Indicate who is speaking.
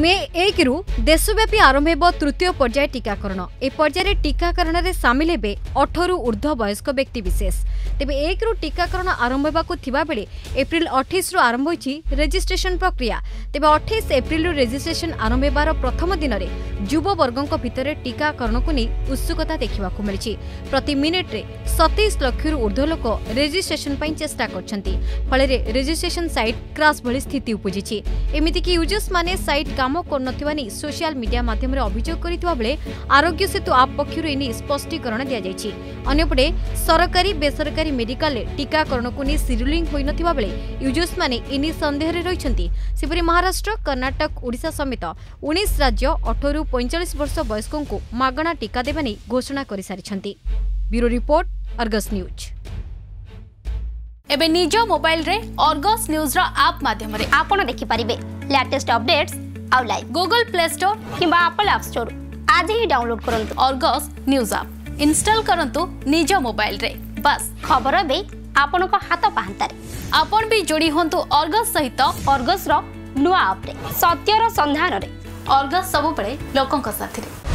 Speaker 1: মে একরু দেশব্যাপী আরম্ভ হব তৃতীয় পর্যায়ে টিকাকরণ এ পর্যায়ে টিকাকরণে সামিল হবে অঠরু ঊর্ধ্ব বয়স্ক ব্যক্তিবিশেষ তেমনি একরু টিকাকরণ আরম্ভ হওয়ার এপ্রিল অঠেইশু আরম্ভ হয়েছে রেজিষ্ট্রেসন প্রক্রিয়া তেমনি অঠেইশ এপ্রিল রেজিষ্ট্রেসন আরম্ভ হওয়ার প্রথম দিনের যুববর্গ ভিতরে টিকাকরণক নিয়ে উৎসুকতা দেখা মিছে প্রতি মিনিট্রে সতেইশ লক্ষর ঊর্ধ্ব লোক রেজিষ্ট্রেসন চেষ্টা করছেন ফলে রেজিষ্ট্রেসন সাইট ক্রাশ ভি স্থিতি উপুজিছে এমিতিকি ইউজর্স মানে সাইট କାମ କରୁନଥିବା ନେଇ ସୋସିଆଲ ମିଡିଆ ମାଧ୍ୟମରେ ଅଭିଯୋଗ କରିଥିବା ବେଳେ ଆରୋଗ୍ୟ ସେତୁ ଆପ୍ ପକ୍ଷରୁ ଏନେଇ ସ୍ପଷ୍ଟୀକରଣ ଦିଆଯାଇଛି ଅନ୍ୟପଟେ ସରକାରୀ ବେସରକାରୀ ମେଡିକାଲରେ ଟିକାକରଣକୁ ନେଇ ସିରୁଲିଂ ହୋଇନଥିବା ବେଳେ ୟୁଜର୍ସମାନେ ଏନେଇ ସନ୍ଦେହରେ ରହିଛନ୍ତି ସେପରି ମହାରାଷ୍ଟ୍ର କର୍ଣ୍ଣାଟକ ଓଡ଼ିଶା ସମେତ ଉଣେଇଶ ରାଜ୍ୟ ଅଠରରୁ ପଇଁଚାଳିଶ ବର୍ଷ ବୟସ୍କଙ୍କୁ ମାଗଣା ଟିକା ଦେବା ନେଇ ଘୋଷଣା କରିସାରିଛନ୍ତି ବ୍ୟୁରୋ ରିପୋର୍ଟ ଅର୍ଗସ୍ ନ୍ୟୁଜ୍
Speaker 2: ଏବେ ନିଜ ମୋବାଇଲରେ ଅର୍ଗସ୍ ନ୍ୟୁଜ୍ର ଆପ୍ ମାଧ୍ୟମରେ
Speaker 3: ଆପଣ ଦେଖିପାରିବେ ଲାଟେଷ୍ଟ ଅପଡେଟ୍ସ आउलाय
Speaker 2: गुगल प्ले स्टोर
Speaker 3: किंवा ଆପଲ ଆପ୍ ଷ୍ଟୋର ଆଜି ହିଁ ଡାଉନଲୋଡ୍ କରନ୍ତୁ
Speaker 2: ଅର୍ଗସ୍ ନ୍ୟୁଜ୍ ଆପ୍ ଇନଷ୍ଟଲ୍ କରନ୍ତୁ ନିଜ ମୋବାଇଲରେ ବାସ୍
Speaker 3: ଖବର ଏବେ ଆପଣଙ୍କ ହାତ ପାହାନ୍ତାରେ
Speaker 2: ଆପଣ ବି ଯୋଡ଼ି ହୁଅନ୍ତୁ ଅର୍ଗସ୍ ସହିତ
Speaker 3: ଅର୍ଗସ୍ର ନୂଆ ଆପ୍ରେ ସତ୍ୟର ସନ୍ଧାନରେ
Speaker 2: ଅର୍ଗସ୍ ସବୁବେଳେ ଲୋକଙ୍କ ସାଥିରେ